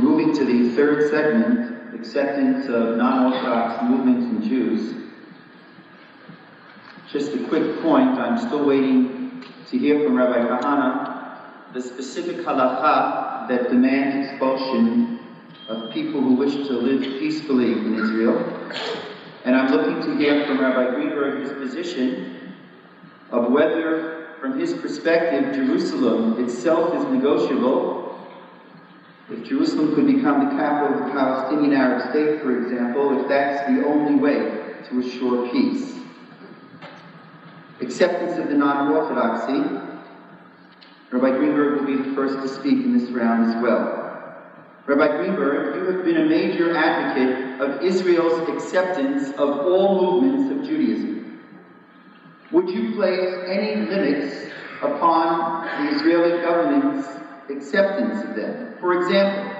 We're moving to the third segment, acceptance of non-Orthodox movements and Jews. Just a quick point, I'm still waiting to hear from Rabbi Kahane the specific halacha that demands expulsion of people who wish to live peacefully in Israel. And I'm looking to hear from Rabbi Greenberg his position of whether, from his perspective, Jerusalem itself is negotiable. If Jerusalem could become the capital of the Palestinian Arab state, for example, if that's the only way to assure peace. Acceptance of the non-orthodoxy. Rabbi Greenberg will be the first to speak in this round as well. Rabbi Greenberg, you have been a major advocate of Israel's acceptance of all movements of Judaism. Would you place any limits upon the Israeli government's acceptance of them? For example,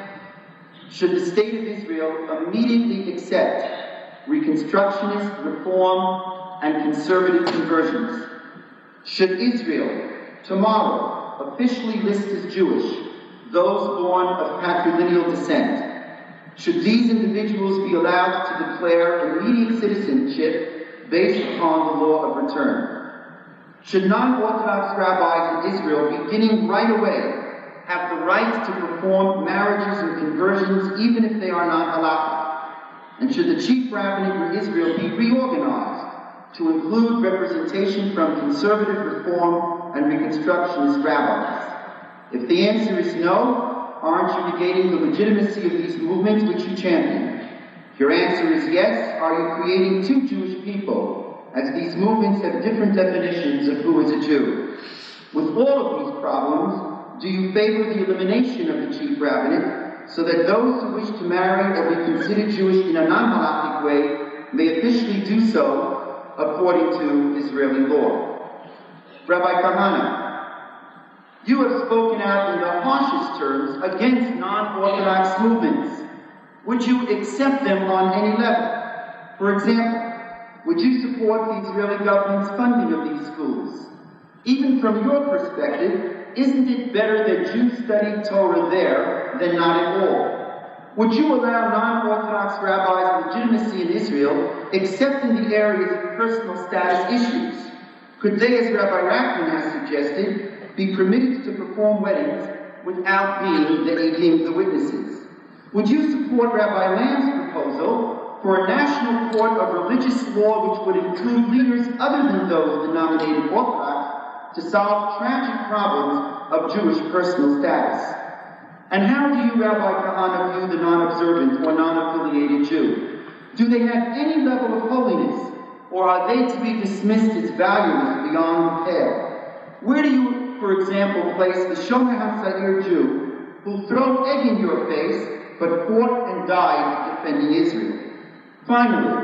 should the state of Israel immediately accept Reconstructionist reform and conservative conversions? Should Israel tomorrow officially list as Jewish those born of patrilineal descent. Should these individuals be allowed to declare immediate citizenship based upon the law of return? Should non-Orthodox rabbis in Israel, beginning right away, have the right to perform marriages and conversions even if they are not halachic? And should the chief rabbinate in Israel be reorganized to include representation from conservative reform and reconstructionist rabbis? If the answer is no, aren't you negating the legitimacy of these movements which you champion? If your answer is yes, are you creating two Jewish people, as these movements have different definitions of who is a Jew? With all of these problems, do you favor the elimination of the chief rabbinate so that those who wish to marry or be considered Jewish in a non-halakhic way may officially do so according to Israeli law? Rabbi Kahane, you have spoken out in the harshest terms against non-Orthodox movements. Would you accept them on any level? For example, would you support the Israeli government's funding of these schools? Even from your perspective, isn't it better that Jews study Torah there than not at all? Would you allow non-Orthodox rabbis legitimacy in Israel, except in the areas of personal status issues? Could they, as Rabbi Rackman has suggested, be permitted to perform weddings without being the of the witnesses? Would you support Rabbi Lamm's proposal for a national court of religious law which would include leaders other than those denominated Orthodox to solve tragic problems of Jewish personal status? And how do you, Rabbi Kahane, view the non-observant or non-affiliated Jew? Do they have any level of holiness, or are they to be dismissed as valueless beyond the pale? Where do you for example, place the Shomer HaTzair Jew who throw egg in your face but fought and died defending Israel. Finally,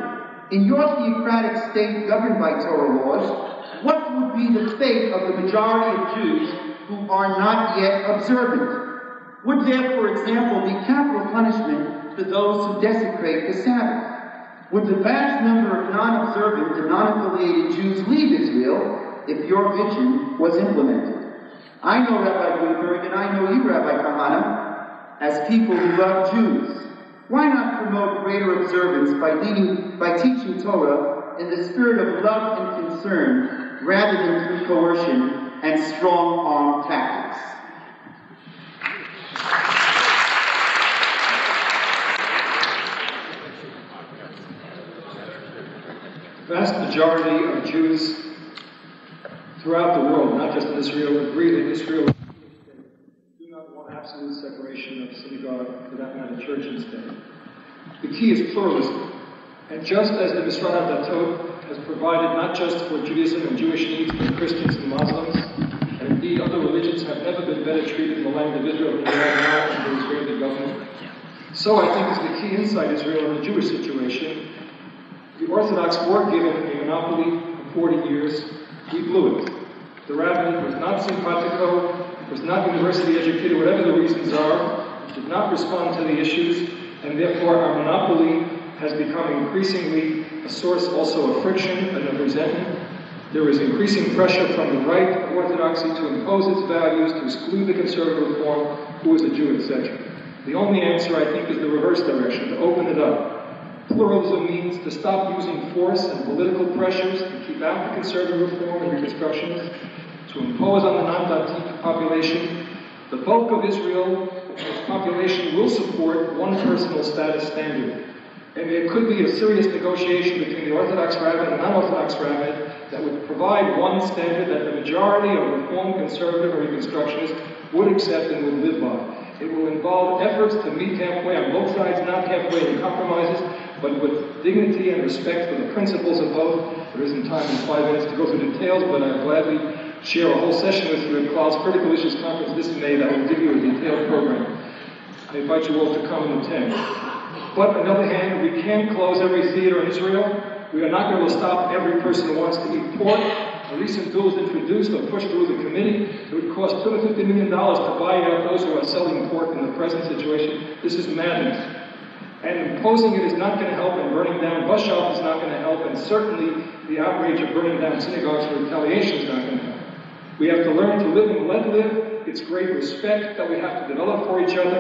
in your theocratic state governed by Torah laws, what would be the fate of the majority of Jews who are not yet observant? Would there, for example, be capital punishment for those who desecrate the Sabbath? Would the vast number of non-observant and non-affiliated Jews leave Israel if your vision was implemented? I know Rabbi Greenberg and I know you, Rabbi Kahane, as people who love Jews. Why not promote greater observance by leading, by teaching Torah in the spirit of love and concern rather than through coercion and strong arm tactics? The vast majority of Jews throughout the world, not just in Israel, agree that Israel do not want absolute separation of synagogue, for that matter, church state. The key is pluralism. And just as the Misrad Datot has provided not just for Judaism and Jewish needs, but Christians and Muslims, and indeed other religions have never been better treated in the land of Israel than they are now under the Israeli government, so I think is the key insight Israel in the Jewish situation. The Orthodox were given a monopoly for 40 years. We blew it. The rabbi was not simpatico, was not university educated, whatever the reasons are, did not respond to the issues, and therefore our monopoly has become increasingly a source also of friction and of resentment. There is increasing pressure from the right of orthodoxy to impose its values, to exclude the conservative reform, who is a Jew, etc. The only answer, I think, is the reverse direction, to open it up. Pluralism means to stop using force and political pressures to keep out the conservative reform and reconstructionists, to impose on the non-Dati population. The bulk of Israel, its population, will support one personal status standard. And it could be a serious negotiation between the Orthodox rabbin and non-Orthodox rabbin that would provide one standard that the majority of Reform, Conservative, or Reconstructionists would accept and would live by. It will involve efforts to meet halfway on both sides, not halfway in compromises, but with dignity and respect for the principles of both. There isn't time in five minutes to go through details, but I'd gladly share a whole session with you at CLAL's Critical Issues Conference this May that will give you a detailed program. I invite you all to come and attend. But on the other hand, we can't close every theater in Israel. We are not going to stop every person who wants to eat pork. A recent bill was introduced or pushed through the committee. It would cost $250 million to buy out those who are selling pork in the present situation. This is madness. And imposing it is not going to help, and burning down bus shelters is not going to help, and certainly the outrage of burning down synagogues for retaliation is not going to help. We have to learn to live and let live. It's great respect that we have to develop for each other.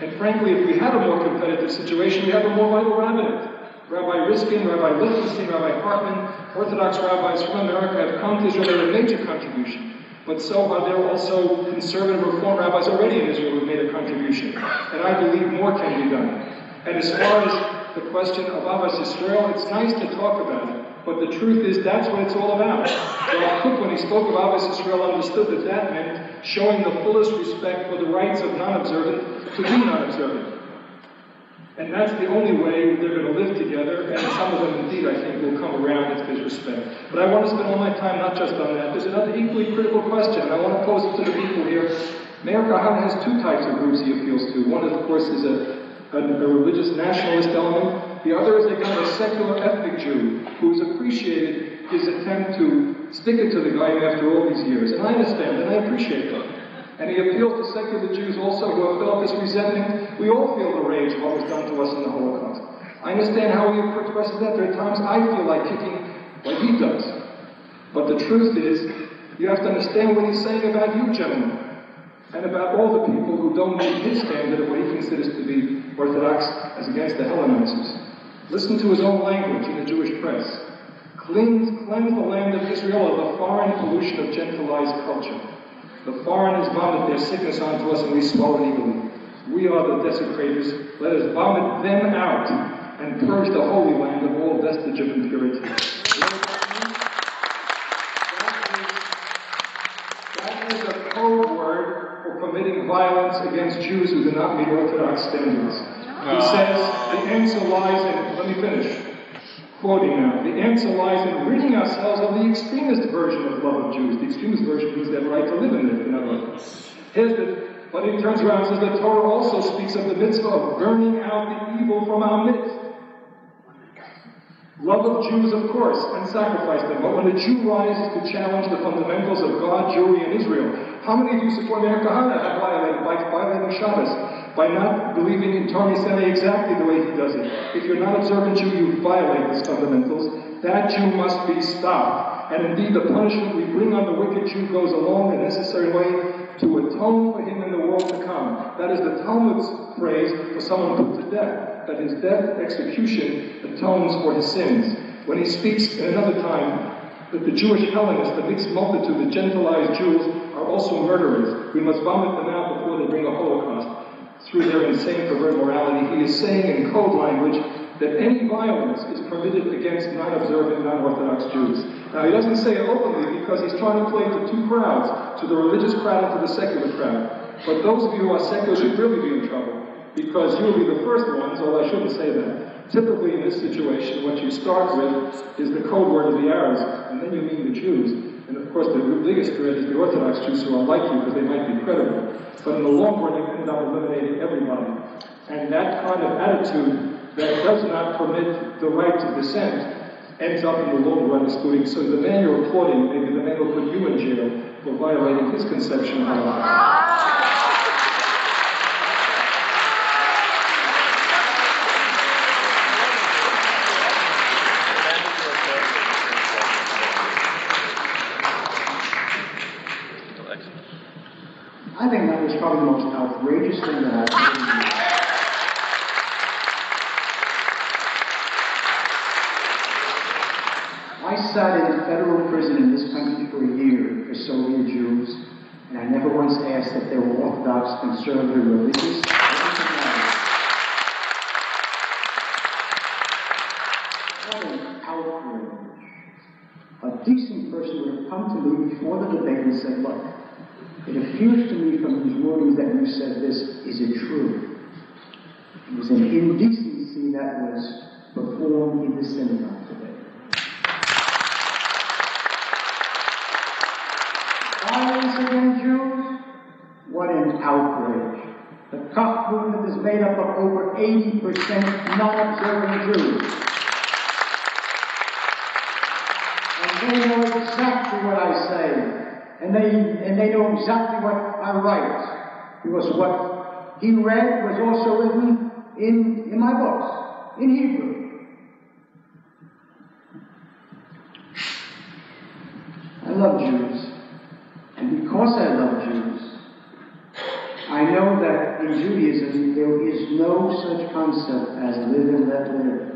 And frankly, if we had a more competitive situation, we have a more vital rabbinate. Rabbi Riskin, Rabbi Lichtenstein, Rabbi Hartman, Orthodox rabbis from America have come to Israel, made a major contribution. But so are there also conservative reform rabbis already in Israel who've made a contribution. And I believe more can be done. And as far as the question of Ahavas Israel, it's nice to talk about it. But the truth is, that's what it's all about. Rav Kook, when he spoke of Ahavas Israel, understood that that meant showing the fullest respect for the rights of non-observant to be non-observant. And that's the only way they're going to live together, and some of them indeed, I think, will come around with there's respect. But I want to spend all my time not just on that. There's another equally critical question, I want to pose it to the people here. Meir Kahane has two types of groups he appeals to. One, of course, is a, a, a religious nationalist element. The other is a kind of secular ethnic Jew who has appreciated his attempt to stick it to the guy after all these years. And I understand, and I appreciate that. And he appeals to secular Jews also who have felt this resentment. We all feel the rage of what was done to us in the Holocaust. I understand how he expresses that. There are times I feel like kicking like he does. But the truth is, you have to understand what he's saying about you, gentlemen, and about all the people who don't meet his standard of what he considers to be orthodox as against the Hellenizers. Listen to his own language in the Jewish press. Cleanse, cleanse the land of Israel of the foreign pollution of gentilized culture. The foreigners vomit their sickness onto us and we swallow it eagerly. We are the desecrators. Let us vomit them out and purge the Holy Land of all vestige of impurity. That is a code word for permitting violence against Jews who do not meet Orthodox standards. He says the answer lies in, let me finish quoting now, the answer lies in ridding ourselves of the extremist version of love of Jews. The extremist version means they have right to live in it, in other words. Here's the, but he turns around and says the Torah also speaks of the mitzvah of burning out the evil from our midst. Love of Jews, of course, and sacrifice them. But when a Jew rises to challenge the fundamentals of God, Jewry, and Israel, how many of you support have violated by violating Shabbos? by not believing in Torah Sene exactly the way he does it. If you're not observant Jew, you violate these fundamentals. That Jew must be stopped. And indeed, the punishment we bring on the wicked Jew goes along the necessary way to atone for him in the world to come. That is the Talmud's phrase for someone put to death, that his death execution atones for his sins. When he speaks at another time, that the Jewish Hellenists, the mixed multitude, the gentilized Jews, are also murderers. We must vomit them out before they bring a Holocaust through their insane perverted morality, he is saying in code language that any violence is permitted against non-observant, non-Orthodox Jews. Now, he doesn't say it openly because he's trying to play to two crowds, to the religious crowd and to the secular crowd. But those of you who are secular should really be in trouble because you will be the first ones, although I shouldn't say that. Typically, in this situation, what you start with is the code word of the Arabs, and then you mean the Jews. And of course, the biggest threat is the Orthodox Jews who are like you because they might be credible. But in the long run, you end up eliminating everybody. And that kind of attitude that does not permit the right to dissent ends up in the long run excluding. So the man you're applauding, maybe the man who put you in jail for violating his conception of life. that was probably the most outrageous thing that I've ever. I sat in federal prison in this country for a year for Soviet Jews, and I never once asked if they were Orthodox, conservative, religious. A decent person would have come to me before the debate and said, look, it appears to me from his rulings that you said this, is it true? It was an indecency that was performed in the synagogue today. Violence against Jews? What an outrage. The Kach movement is made up of over 80% non-observant Jews. And they know exactly what I say. And they, and they know exactly what I write. Because what he read was also written in, in my books, in Hebrew. I love Jews. And because I love Jews, I know that in Judaism there is no such concept as live and let live.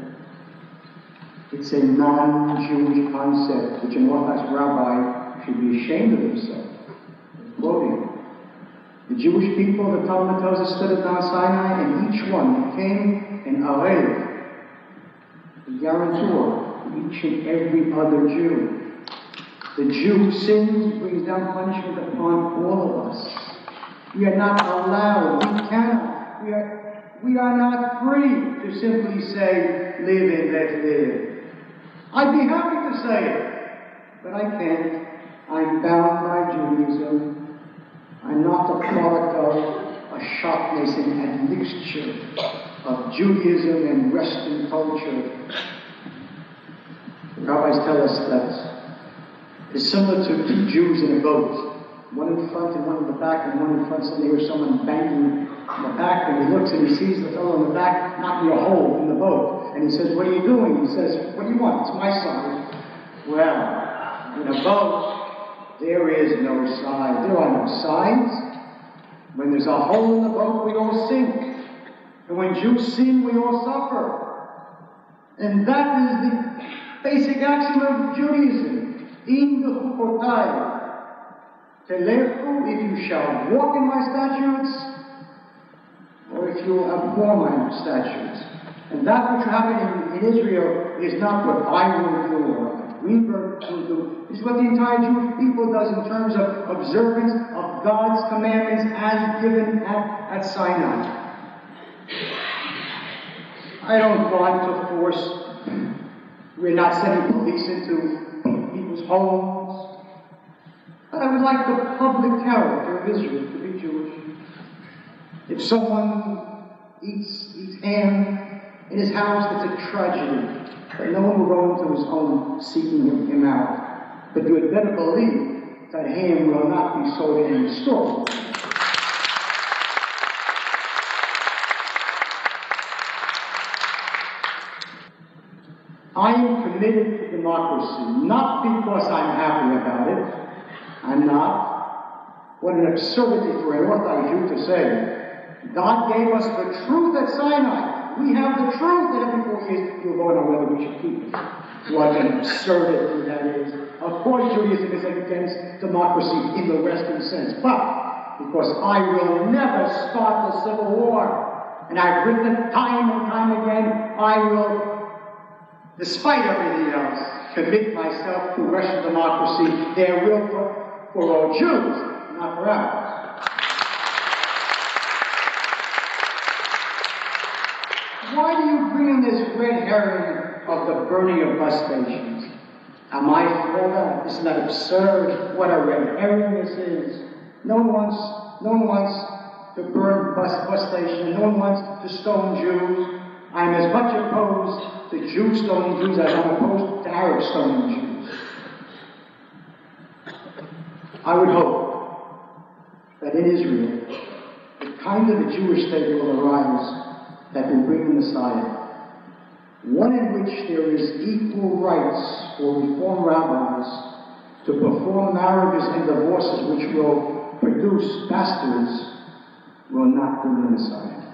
It's a non-Jewish concept which an Orthodox rabbi should be ashamed of himself. Quoting. The Jewish people, the Talmud tells us, stood at Mount Sinai, and each one became an Arev, a guarantor each and every other Jew. The Jew sins brings down punishment upon all of us. We are not allowed, we cannot, we are, we are not free to simply say, live and let live. I'd be happy to say it, but I can't. I'm bound by Judaism. I'm not the product of a sharpness and admixture of Judaism and Western culture. The rabbis tell us that it's similar to two Jews in a boat. One in front and one in the back, and one in front suddenly hears someone banging in the back, and he looks and he sees the fellow in the back knocking a hole in the boat. And he says, What are you doing? He says, What do you want? It's my side. Well, in a boat, there is no sign. There are no signs. When there's a hole in the boat, we all sink. And when Jews sin, we all suffer. And that is the basic axiom of Judaism. Im Bechukotai. Telechu, if you shall walk in my statutes, or if you abhor my statutes. And that which happened in, in Israel is not what I will do Greenberg will do. It's what the entire Jewish people does in terms of observance of God's commandments as given at, at Sinai. I don't want to force, we're not sending police into people's homes. But I would like the public character of Israel to be Jewish. If someone eats, eats ham in his house, it's a tragedy. No one will go into his home seeking him, him out. But you had better believe that ham will not be sold in the store. I am committed to democracy, not because I'm happy about it. I'm not. What an absurdity for an Orthodox Jew to say. God gave us the truth at Sinai. We have the truth, and every four years you'll vote on whether we should keep it. What an absurdity that is. Of course, Judaism is against democracy in the Western sense, but because I will never start a civil war, and I've written it time and time again, I will, despite everything else, commit myself to Russian democracy. There will for all Jews, not for ours. Why do you bring in this red herring of the burning of bus stations? Am I for that? Isn't that absurd? What a red herring this is. No one wants, no one wants to burn bus, bus stations, no one wants to stone Jews. I'm as much opposed to Jew stoning Jews as I'm opposed to Arab stoning Jews. I would hope that in Israel, the kind of a Jewish state will arise that will bring the Messiah. One in which there is equal rights for Reform rabbis to perform marriages and divorces which will produce bastards will not bring the Messiah.